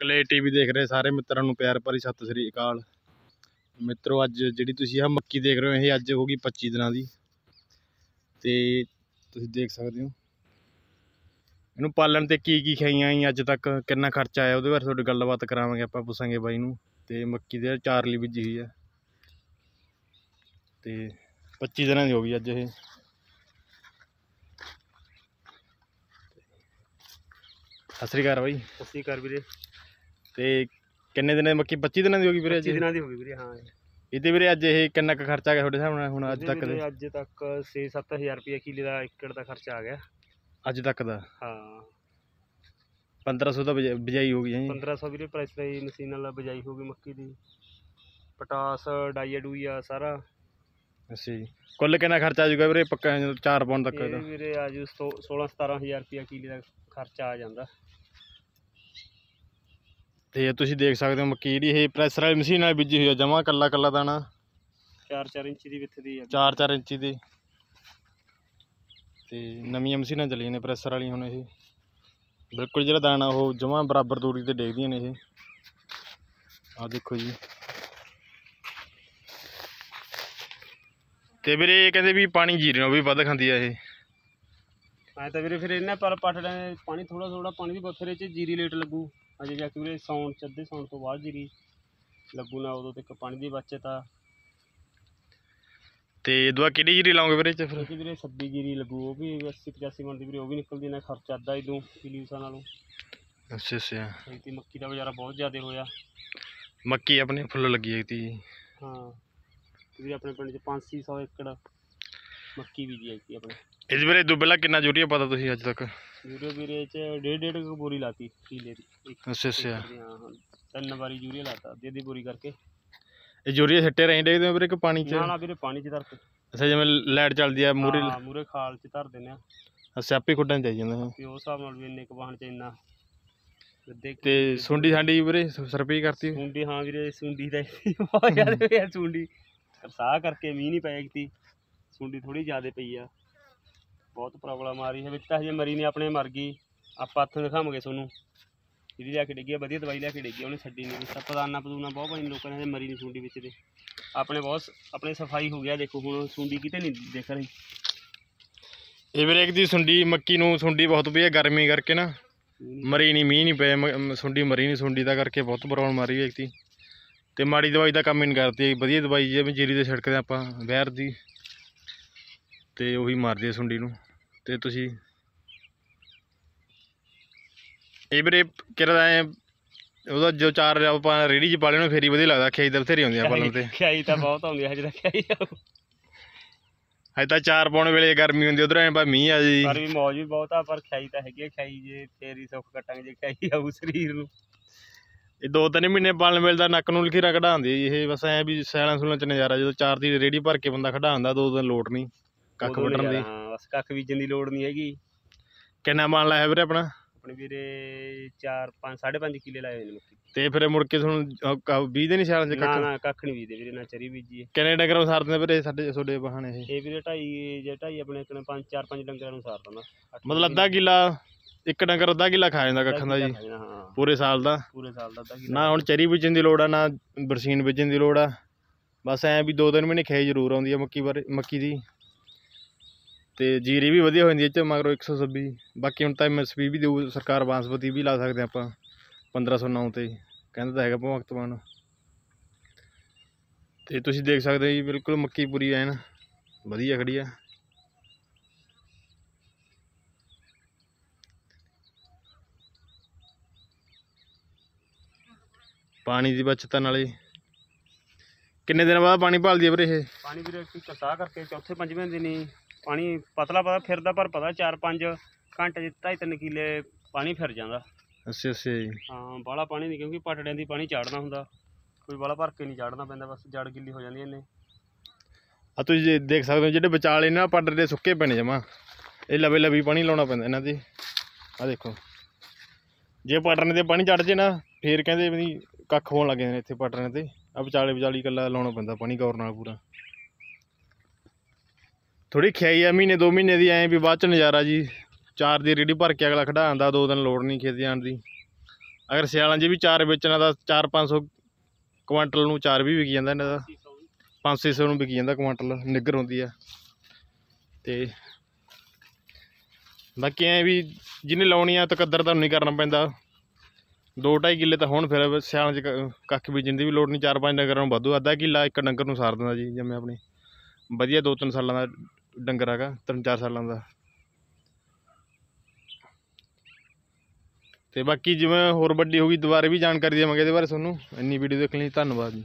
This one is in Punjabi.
ਕਲੇ ਟੀਵੀ ਦੇਖ ਰਹੇ ਸਾਰੇ ਮਿੱਤਰਾਂ ਨੂੰ, ਪਿਆਰ ਭਰੀ ਸਤਿ ਸ੍ਰੀ ਅਕਾਲ। ਮਿੱਤਰੋ, ਅੱਜ ਜਿਹੜੀ ਤੁਸੀਂ ਆਹ ਮੱਕੀ ਦੇਖ ਰਹੇ ਹੋ, ਇਹ ਅੱਜ ਹੋ ਗਈ 25 ਦਿਨਾਂ ਦੀ। ਤੇ ਤੁਸੀਂ ਦੇਖ ਸਕਦੇ ਹੋ। ਇਹਨੂੰ ਪਾਲਣ ਤੇ ਕੀ ਕੀ ਖਾਈਆਂ ਆਈ ਅੱਜ ਤੱਕ ਕਿੰਨਾ ਖਰਚਾ ਆਇਆ, ਉਹਦੇ ਬਾਰੇ ਤੁਹਾਡੀ ਗੱਲਬਾਤ ਕਰਾਵਾਂਗੇ ਆਪਾਂ ਪੁੱਛਾਂਗੇ ਬਾਈ ਨੂੰ। ਤੇ ਮੱਕੀ ਦੇ ਚਾਰਲੀ ਬੀਜੀ ਹੋਈ ਆ। ਤੇ 25 ਦਿਨਾਂ ਦੀ ਹੋ ਗਈ ਅੱਜ ਇਹ। ਸਤਿ ਸ੍ਰੀ ਅਕਾਲ ਬਾਈ। ਸਤਿ ਸ਼੍ਰੀ ਅਕਾਲ ਵੀਰੇ। ਤੇ ਕਿੰਨੇ ਦਿਨਾਂ ਦੀ ਮੱਕੀ 25 ਦਿਨਾਂ ਦੀ ਹੋ ਗਈ ਵੀਰੇ ਅੱਜ? 25 ਦਿਨਾਂ ਦੀ ਹੋ ਗਈ ਵੀਰੇ ਹਾਂ। ਇਹਦੇ ਵੀਰੇ ਅੱਜ ਇਹ ਕਿੰਨਾ ਕੁ ਖਰਚਾ ਆ ਗਿਆ ਤੁਹਾਡੇ ਹਿਸਾਬ ਨਾਲ ਹੁਣ ਅੱਜ ਤੱਕ ਦੇ? ਅੱਜ ਤੱਕ 6-7000 ਰੁਪਏ ਕਿੱਲੇ ਦਾ ਏਕੜ ਦਾ ਖਰਚਾ ਆ ਗਿਆ। ਅੱਜ ਤੱਕ ਦਾ? ਹਾਂ। 1500 ਦਾ ਬਿਜਾ- ਬਿਜਾਈ ਹੋ ਗਈ ਹੈ ਜੀ। 1500 ਵੀਰੇ ਪ੍ਰਾਈਸ ਦਾ ਮਸ਼ੀਨ ਨਾਲ ਬਜਾਈ ਹੋ ਗਈ ਮੱਕੀ ਦੀ। ਪਟਾਸ ਡਾਈਆ ਡੂਈਆ ਸਾਰਾ। ਅੱਛਾ ਜੀ। ਕੁੱਲ ਕਿੰਨਾ ਖਰਚਾ ਆ ਜਾਊਗਾ ਵੀਰੇ ਪੱਕਾ 4 ਪੌਂਡ ਤੱਕ ਇਹ ਵੀਰੇ ਅੱਜ 16-17000 ਰੁਪਏ ਕਿੱਲੇ ਦਾ ਖਰਚਾ ਆ ਜਾਂਦਾ। ਤੇ ਤੁਸੀਂ ਦੇਖ ਸਕਦੇ ਹੋ ਮੱਕੀ ਜਿਹੜੀ ਇਹ ਪ੍ਰੈਸਰ ਵਾਲੀ ਮਸ਼ੀਨ ਨਾਲ ਬੀਜੀ ਹੋਈ ਆ ਜਮਾ ਕੱਲਾ ਕੱਲਾ ਦਾਣਾ। 4-4 ਇੰਚ ਦੀ ਵਿੱਥ ਦੀ ਆ। 4-4 ਇੰਚੀ ਦੀ। ਤੇ ਨਵੀਆਂ ਮਸ਼ੀਨਾਂ ਚੱਲੀਆਂ ਨੇ ਪ੍ਰੈਸਰ ਵਾਲੀਆਂ ਹੁਣ ਇਹ। ਬਿਲਕੁਲ ਜਿਹੜਾ ਦਾਣਾ ਉਹ ਜਮਾ ਬਰਾਬਰ ਦੂਰੀ ਤੇ ਡੇਗਦੀਆਂ ਨੇ ਇਹ। ਆਹ ਦੇਖੋ ਜੀ। ਤੇ ਵੀਰੇ ਇਹ ਕਹਿੰਦੇ ਵੀ ਪਾਣੀ ਜੀਰੇ ਨੂੰ ਵੀ ਵੱਧ ਖਾਂਦੀ ਆ ਇਹ। ਐ ਤਾਂ ਵੀਰੇ ਫਿਰ ਇਹਨਾਂ ਪਰ ਪਟੜਾਂ ਦੇ ਪਾਣੀ ਥੋੜਾ ਥੋੜਾ ਪਾਣੀ ਦੀ ਬਫਰੇ 'ਚ ਜੀਰੀ ਲੇਟ ਲੱਗੂ। ਅਜੇ ਜਾ ਕੇ ਵੀਰੇ ਸੌਣ ਚ ਅੱਧੇ ਸੌਣ ਤੋਂ ਬਾਅਦ ਜੀਰੀ ਲੱਗੂ ਨਾ ਉਦੋਂ ਤੱਕ ਪਾਣੀ ਦੀ ਬਚਤ ਆ। ਤੇ ਦੁਆ ਕਿਹੜੀ ਜੀਰੀ ਲਾਉਂਗੇ ਵੀਰੇ ਇਹ ਚ ਫਿਰ? ਕਿਉਂਕਿ ਵੀਰੇ 26 ਜੀਰੀ ਲੱਗੂ ਉਹ ਵੀ 80 85 ਮਣ ਦੀ ਵੀਰੇ ਉਹ ਵੀ ਨਿਕਲਦੀ ਨਾ ਖਰਚਾ ਅੱਧਾ ਇਦੋਂ ਕਿਲੀਸਾ ਨਾਲੋਂ। ਅੱਛਾ ਅੱਛਾ। ਤੇ ਮੱਕੀ ਦਾ ਬਾਜ਼ਾਰਾ ਬਹੁਤ ਜ਼ਿਆਦਾ ਹੋਇਆ। ਮੱਕੀ ਆਪਣੇ ਫੁੱਲ ਲੱਗੀ ਹੈ ਤੀ। ਹਾਂ ਵੀਰੇ ਆਪਣੇ ਪਿੰਡ 'ਚ 500 ਏਕੜ ਮੱਕੀ ਬੀਜੀ ਆਈ ਸੀ ਆਪਣੇ। ਇਸ ਵੀਰੇ ਇਦੋਂ ਪਹਿਲਾਂ ਕਿੰਨਾ ਯੂਰੀਆ ਪਤਾ ਤੁਸੀਂ ਅੱਜ ਤੱਕ? ਯੂਰੀਆ ਵੀਰੇ 'ਚ ਡੇਢ ਡੇਢ ਕੁ ਬੋਰੀ ਲਾਤੀ ਕਿੱਲੇ ਦੀ। ਇੱਕ ਅੱਛਾ ਅੱਛਾ। ਹਾਂ ਹਾਂ। ਤਿੰਨ ਵਾਰੀ ਯੂਰੀਆ ਲਾਤਾ ਅੱਧੀ ਅੱਧੀ ਬੋਰੀ ਕਰਕੇ। ਇਹ ਯੂਰੀਆ ਛੱਟੇ ਰਹਿ ਹੋ ਵੀਰੇ ਕਿ ਪਾਣੀ ਚ? ਨਾ ਨਾ ਵੀਰੇ ਪਾਣੀ 'ਚ ਧਰ ਕੇ। ਅੱਛਾ ਜਿਵੇਂ ਲਾਈਟ ਚੱਲਦੀ ਆ ਮੂਰੇ ਹਾਂ ਮੂਰੇ ਖਾਲ 'ਚ ਧਰ ਦਿੰਦੇ ਆ। ਅੱਛਾ ਆਪੇ ਖੁੱਡਣ ਚਾਹੀਦਾ ਜਾਂਦਾ ਤੇ ਉਸ ਹਿਸਾਬ ਨਾਲ ਵੀ ਇੰਨੇ ਕੁ ਵਾਹਣ 'ਚ ਇੰਨਾ ਦੇਖ ਤੇ ਸੁੰਡੀ ਸਾਡੀ ਵੀਰੇ ਸਰਪੀ ਕਰਤੀ। ਸੁੰਡੀ ਹਾਂ ਵੀਰੇ ਸੁੰਡੀ ਦਾ ਬਹੁਤ ਜ਼ਿਆਦਾ ਹੋਇਆ ਸੁੰਡੀ। ਸਾਹ ਕਰਕੇ ਮੀਂਹ ਨਹੀਂ ਪਏ ਕਿਤੇ ਸੁੰਡੀ ਥੋੜੀ ਜ਼ਿਆਦਾ ਪਈ ਆ। ਬਹੁਤ ਪ੍ਰੋਬਲਮ ਆ ਰਹੀ ਹੈ। ਵਿੱਚ ਤਾਂ ਹਜੇ ਮਰੀ ਨੇ ਆਪਣੇ ਮਰ ਗਈ। ਆਪਾਂ ਹੱਥ ਦਿਖਾਵਾਂਗੇ ਤੁਹਾਨੂੰ ਜਿਹਦੀ ਲਿਆ ਕੇ ਡਿੱਗੀ ਆ ਵਧੀਆ ਦਵਾਈ ਲਿਆ ਕੇ ਡਿੱਗੀ ਆ, ਉਹਨੇ ਛੱਡੀ ਨਹੀਂ ਵਿੱਚ ਪਦਾਨਾ ਪਦੂਨਾ ਬਹੁਤ ਪਾਈ ਲੋਕਾਂ ਨੇ ਹਜੇ ਮਰੀ ਨਹੀਂ ਸੁੰਡੀ ਵਿੱਚ ਦੇ ਆਪਣੇ ਬਹੁਤ ਆਪਣੇ ਸਫ਼ਾਈ ਹੋ ਗਿਆ ਦੇਖੋ ਹੁਣ ਸੁੰਡੀ ਕਿਤੇ ਨਹੀਂ ਦਿਖ ਰਹੀ। ਇਹ ਵੀਰੇ ਇੱਕ ਦੀ ਸੁੰਡੀ ਮੱਕੀ ਨੂੰ ਸੁੰਡੀ ਬਹੁਤ ਪਈ ਹੈ ਗਰਮੀ ਕਰਕੇ ਨਾ। ਮਰੀ ਨਹੀਂ ਮੀਂਹ ਨਹੀਂ ਪਏ ਮ- ਮ- ਸੁੰਡੀ ਮਰੀ ਨਹੀਂ ਸੁੰਡੀ ਦਾ ਕਰਕੇ ਬਹੁਤ ਪ੍ਰੋਬਲਮ ਆ ਰਹੀ ਹੈ ਇੱਕ ਦੀ। ਤੇ ਮਾੜੀ ਦਵਾਈ ਦਾ ਕੰਮ ਹੀ ਨਹੀਂ ਕਰਦੀ ਵਧੀਆ ਦਵਾਈ ਜਿਵੇਂ ਜੀਰੀ ਦੇ ਛਿੜਕਦੇ ਆਪਾਂ ਵੈਰ ਦੀ। ਤੇ ਉਹੀ ਮਾਰਦੀ ਹੈ ਸੁੰਡੀ ਨੂੰ। ਤੇ ਤੁਸੀਂ ਇਹ ਵੀਰੇ ਕਿਹੜਾ ਐ ਉਹਦਾ ਜੋ ਚਾਰ ਆਪਾਂ ਰੇੜੀ 'ਚ ਪਾ ਲੈਣੋ ਫੇਰੀ ਵਧੀਆ ਲੱਗਦਾ ਖੇਤ ਦੇ ਬਥੇਰੀ ਆਉਂਦੀਆਂ ਪਾਲਣ ਤੇ। ਖਿਆਈ ਤਾਂ ਬਹੁਤ ਆਉਂਦੀ ਹੈ ਹਜੇ ਤਾਂ ਖਿਆਈ ਆ। ਅਜੇ ਤਾਂ ਚਾਰ ਪਾਉਣ ਵੇਲੇ ਗਰਮੀ ਹੁੰਦੀ ਉਧਰ ਐ ਬਾ ਮੀਂਹ ਆ ਜੀ। ਪਰ ਵੀ ਮੌਜ ਵੀ ਬਹੁਤ ਆ ਪਰ ਖਿਆਈ ਤਾਂ ਹੈਗੀ ਆ ਖਿਆਈ ਜੇ ਫੇਰ ਸੁੱਖ ਕੱਟਾਂਗੇ ਜੇ ਖਿਆਈ ਆਊ ਸਰੀਰ ਨੂੰ। ਇਹ ਦੋ ਤਿੰਨ ਮਹੀਨੇ ਪਾਲਣ ਵੇਲੇ ਦਾ ਨੱਕ ਨੂੰ ਲਖੀਰਾ ਕਢਾਉਂਦੀ ਇਹ ਬਸ ਐ ਵੀ ਸੈਲਾਂ ਸੁਲਾਂ ਚ ਨਜ਼ਾਰਾ ਜਦੋਂ ਚਾਰ ਦੀ ਰੇੜੀ ਭਰ ਕੇ ਬੰਦਾ ਖੜਾਉਂਦਾ ਦੋ ਦਿਨ ਲੋਟ ਨਹੀਂ ਕੱਖ ਉਦੋਂ ਵੱਢਣ ਦੀ। ਹਾਂ ਬਸ ਕੱਖ ਬੀਜਣ ਦੀ ਲੋੜ ਨਹੀਂ ਹੈਗੀ। ਕਿੰਨਾ ਮਾਲ ਲਾਇਆ ਵੀਰੇ ਆਪਣਾ? ਆਪਣੇ ਵੀਰੇ 4 5 5.5 ਕਿੱਲੇ ਲਾਏ ਹੋਏ ਨੇ ਮੱਕੀ। ਤੇ ਫਿਰ ਮੁੜ ਕੇ ਤੁਹਾਨੂੰ 20 ਦਿਨ ਸਾਲਾਂ ਚ ਨਾ ਕੱਖ? ਨਾ ਕੱਖ ਨਹੀਂ ਬੀਜਦੇ ਵੀਰੇ ਨਾ ਚਰੀ ਬੀਜੀ ਹੈ ਕਿੰਨੇ ਡੰਗਰ ਸਾਰ ਦਿੰਦੇ ਵੀਰੇ ਸਾਡੇ ਤੁਹਾਡੇ ਬਹਾਨੇ ਇਹ? ਇਹ ਵੀਰੇ ਢਾਈ ਜੇ ਢਾਈ ਆਪਣੇ ਕੋਲ 5 4 5 ਡੰਗਰਾਂ ਨੂੰ ਸਾਰ ਦਿੰਦਾ ਅੱਠ ਮਤਲਬ ਅੱਧਾ ਕਿੱਲਾ ਇੱਕ ਡੰਗਰ ਅੱਧਾ ਕਿੱਲਾ ਖਾ ਜਾਂਦਾ ਕੱਖਾਂ ਦਾ ਜੀ। ਖਾ ਹਾਂ। ਪੂਰੇ ਸਾਲ ਦਾ। ਪੂਰੇ ਸਾਲ ਦਾ ਅੱਧਾ ਕਿੱਲਾ। ਨਾ ਹੁਣ ਚਰੀ ਬੀਜਣ ਦੀ ਲੋੜ ਆ ਨਾ ਬਰਸੀਨ ਬੀਜਣ ਦੀ ਲੋੜ ਆ। ਬਸ ਐ ਵੀ ਦੋ ਤਿੰਨ ਮਹੀਨੇ ਖਾਈ ਜ਼ਰੂਰ ਆਉਂਦੀ ਆ ਮੱਕੀ ਬਾਰੇ ਮੱਕੀ ਦੀ। ਤੇ ਜੀਰੀ ਵੀ ਵਧੀਆ ਹੋ ਜਾਂਦੀ ਹੈ ਇਹ ਚ, ਮਗਰੋਂ 126 ਬਾਕੀ ਹੁਣ ਤਾਂ ਐਮਐਸਪੀ ਵੀ ਦੇਊ, ਸਰਕਾਰ ਬਾਂਸਪਤੀ ਵੀ ਲਾ ਸਕਦੇ ਆਪਾਂ 1509 ਤੇ। ਕਹਿੰਦਾ ਤਾਂ ਹੈਗਾ ਭਗਵੰਤ ਮਾਨ ਤੇ ਤੁਸੀਂ ਦੇਖ ਸਕਦੇ ਹੋ ਜੀ, ਬਿਲਕੁਲ ਮੱਕੀ ਪੂਰੀ ਐਨ, ਵਧੀਆ ਖੜੀ ਆ। ਪਾਣੀ ਦੀ ਬਚਤ ਨਾਲੇ। ਕਿੰਨੇ ਦਿਨ ਬਾਅਦ ਪਾਣੀ ਭਾਲਦੀ ਆ ਵੀਰੇ ਇਹ? ਪਾਣੀ ਵੀਰੇ ਕੀ ਕਸਾ ਕਰਕੇ ਚੌਥੇ ਪੰਜਵੇਂ ਦਿਨ ਹੀ ਪਾਣੀ ਪਤਲਾ ਪਤਾ ਫਿਰਦਾ ਪਰ ਪਤਾ 4-5 ਘੰਟੇ ਚ ਢਾਈ ਤਿੰਨ ਕਿੱਲੇ ਪਾਣੀ ਫਿਰ ਜਾਂਦਾ। ਅੱਛਾ ਅੱਛਾ ਜੀ। ਹਾਂ ਬਾਹਲਾ ਪਾਣੀ ਨਹੀਂ ਕਿਉਂਕਿ ਪਟੜਿਆਂ ਦੀ ਪਾਣੀ ਚਾੜਨਾ ਹੁੰਦਾ। ਕੋਈ ਬਾਹਲਾ ਭਰ ਕੇ ਨਹੀਂ ਚਾੜਨਾ ਪੈਂਦਾ ਬਸ ਜੜ ਗਿੱਲੀ ਹੋ ਜਾਂਦੀ ਇਹਨੇ ਆ ਤੁਸੀਂ ਜੇ ਦੇਖ ਸਕਦੇ ਹੋ ਜਿਹੜੇ ਵਿਚਾਲੇ ਨਾ ਪਾਡਰ ਦੇ ਸੁੱਕੇ ਨੇ ਜਮਾ। ਇਹ ਲਵੇ ਲਵੀ ਪਾਣੀ ਲਾਉਣਾ ਪੈਂਦਾ ਇਹਨਾਂ ਤੇ ਆ ਦੇਖੋ। ਜੇ ਪਾਟਰਨ ਤੇ ਪਾਣੀ ਚੜ ਜੇ ਨਾ ਫੇਰ ਕਹਿੰਦੇ ਵੀ ਕੱਖ ਹੋਣ ਲੱਗ ਜਾਂਦੇ ਨੇ ਇੱਥੇ ਪਾਟਰਨ ਤੇ ਆ ਵਿਚਾਲੇ ਵਿਚਾਲੀ ਇਕੱਲਾ ਲਾਉਣਾ ਪੈਂਦਾ ਪਾਣੀ ਗੌਰ ਨਾਲ ਪੂਰਾ। ਥੋੜੀ ਖਿਆਈ ਆ, ਮਹੀਨੇ ਦੋ ਮਹੀਨੇ ਦੀ ਐ ਵੀ ਬਾਅਦ ਚ ਨਜ਼ਾਰਾ ਜੀ। ਚਾਰ ਦੀ ਰੇੜੀ ਭਰ ਕੇ ਅਗਲਾ ਖੜਾ ਆਂਦਾ, ਦੋ ਦਿਨ ਲੋੜ ਨਹੀਂ ਖੇਤ ਜਾਣ ਦੀ। ਅਗਰ ਸਿਆਲਾਂ 'ਚ ਵੀ ਚਾਰ ਵੇਚਣਾ ਤਾਂ 4-500 ਕੁਆਂਟਲ ਨੂੰ ਚਾਰ ਵੀ ਵਿਕ ਜਾਂਦਾ ਇਹਨਾਂ ਦਾ। 500 ਨੂੰ ਵਿਕ ਜਾਂਦਾ ਕੁਆਂਟਲ ਨਿੱਗਰ ਹੁੰਦੀ ਆ। ਤੇ ਬਾਕੀ ਐ ਵੀ ਜਿਹਨੇ ਲਾਉਣੀ ਆ, ਤਕੱਦਰ ਤਾਂ ਨਹੀਂ ਕਰਨਾ ਪੈਂਦਾ। ਦੋ ਢਾਈ ਕਿੱਲੇ ਤਾਂ ਹੋਣ ਫਿਰ ਸਿਆਲਾਂ 'ਚ ਕ- ਕੱਖ ਬੀਜਣ ਦੀ ਵੀ ਲੋੜ ਨਹੀਂ, ਚਾਰ ਪੰਜ ਡੰਗਰਾਂ ਨੂੰ ਵਾਧੂ ਅੱਧਾ ਕਿੱਲਾ ਇੱਕ ਡੰਗਰ ਨੂੰ ਸਾਰ ਦਿੰਦਾ ਜੀ ਜਿਵੇਂ ਆਪਣੀ। ਵਧੀਆ ਦੋ ਤਿੰਨ ਸਾਲਾਂ ਦਾ ਡੰਗਰ ਹੈਗਾ, ਤਿੰਨ ਚਾਰ ਸਾਲਾਂ ਦਾ। ਤੇ ਬਾਕੀ ਜਿਵੇਂ ਹੋਰ ਵੱਡੀ ਹੋ ਗਈ, ਦੁਬਾਰੇ ਵੀ ਜਾਣਕਾਰੀ ਦੇਵਾਂਗੇ ਇਹਦੇ ਬਾਰੇ ਤੁਹਾਨੂੰ। ਇੰਨੀ ਵੀਡੀਓ ਦੇਖਣ ਲਈ ਧੰਨਵਾਦ ਜੀ।